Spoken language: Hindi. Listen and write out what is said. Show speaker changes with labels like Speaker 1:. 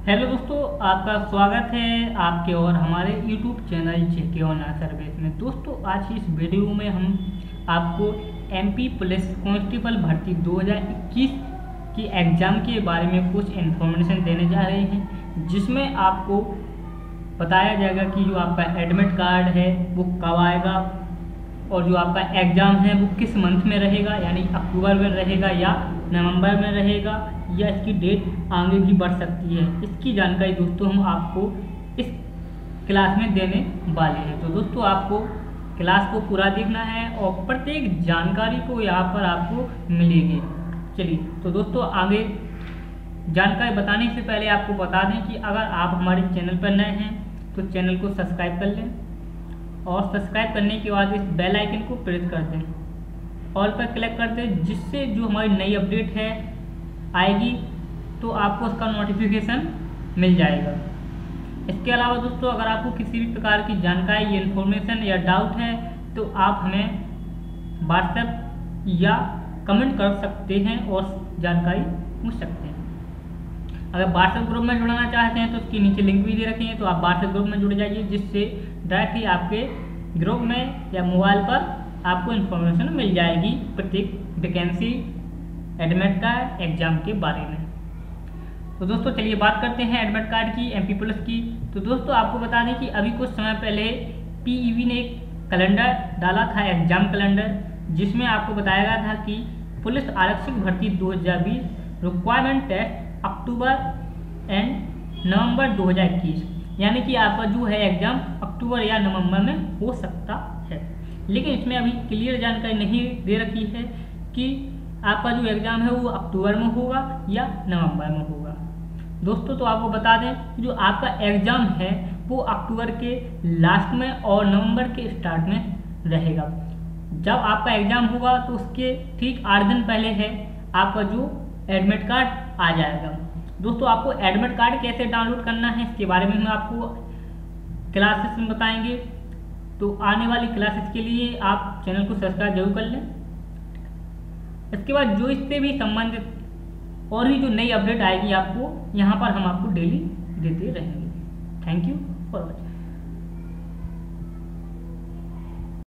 Speaker 1: हेलो दोस्तों, आपका स्वागत है आपके और हमारे YouTube channel JK online service में। दोस्तों, आज इस वीडियो में हम आपको एमपी पुलिस कांस्टेबल भर्ती 2021 की एग्ज़ाम के बारे में कुछ इन्फॉर्मेशन देने जा रहे हैं, जिसमें आपको बताया जाएगा कि जो आपका एडमिट कार्ड है, वो कब आएगा और जो आपका एग्ज़ाम है, वो किस मंथ में रहेगा? यानी अक्टूबर में रहेगा या नवंबर में रहेगा? या इसकी डेट आगे भी बढ़ सकती है? इसकी जानकारी दोस्तों हम आपको इस क्लास में देने वाले हैं। तो दोस्तों, आपको क्लास को पूरा देखना है और प्रत्येक जानकारी को यहाँ पर आपको मिलेगी। चलिए तो दोस्तों, आगे जानकारी बताने से पहले आपको बता दें कि अगर आप हमारे चैनल पर नए हैं तो चैनल को सब्सक्राइब कर लें। और सब्सक्राइब करने के बाद इस बेल आइकन को प्रेस कर दें। ऑल पर क्लिक कर दें, जिससे जो हमारी नई अपडेट है, आएगी तो आपको उसका नोटिफिकेशन मिल जाएगा। इसके अलावा दोस्तों, अगर आपको किसी भी प्रकार की जानकारी या इन्फॉर्मेशन या डाउट है तो आप हमें व्हाट्सएप या कमेंट कर सकते हैं और जानकारी पूछ सकते हैं। अगर व्हाट्सएप ग्रुप में जुड़ना चाहते हैं तो उसके नीचे लिंक भी दे रखे हैं तो आप व्हाट्सएप ग्रुप में जुड़ जाइए, जिससे डायरेक्ट ही आपके ग्रुप में या मोबाइल पर आपको इन्फॉर्मेशन मिल जाएगी प्रत्येक वैकेंसी एडमिट कार्ड एग्ज़ाम के बारे में। तो दोस्तों, चलिए बात करते हैं एडमिट कार्ड की एमपी प्लस की। तो दोस्तों, आपको बता दें कि अभी कुछ समय पहले पीईवी ने एक कैलेंडर डाला था एग्ज़ाम कैलेंडर जिसमें आपको बताया गया था कि पुलिस आरक्षक भर्ती 2020 requirement test October and November 2021 यानी कि आपका जो है एग्ज़ाम अक्टूबर या नवंबर में हो सकता है। लेकिन इसमें अभी क्लियर जानकारी नहीं दे रखी है कि आपका जो एग्ज़ाम है वो अक्टूबर में होगा या नवंबर में होगा। दोस्तों तो आपको बता दें जो आपका एग्ज़ाम है, वो अक्टूबर के लास्ट में और नवंबर के स्टार्ट में रहेगा। जब आपका एग्ज़ाम होगा तो उसके ठीक आठ दिन पहले है आपका जो एडमिट कार्ड आ जाएगा। दोस्तों, आपको एडमिट कार्ड कैसे डाउनलोड करना है, इसके बारे में हम आपको क्लासेस में बताएँगे। तो आने वाली क्लासेस के लिए आप चैनल को सब्सक्राइब ज़रूर कर लें। इसके बाद जो इससे भी संबंधित और भी जो नई अपडेट आएगी आपको, यहाँ पर हम आपको डेली देते रहेंगे। Thank you for watching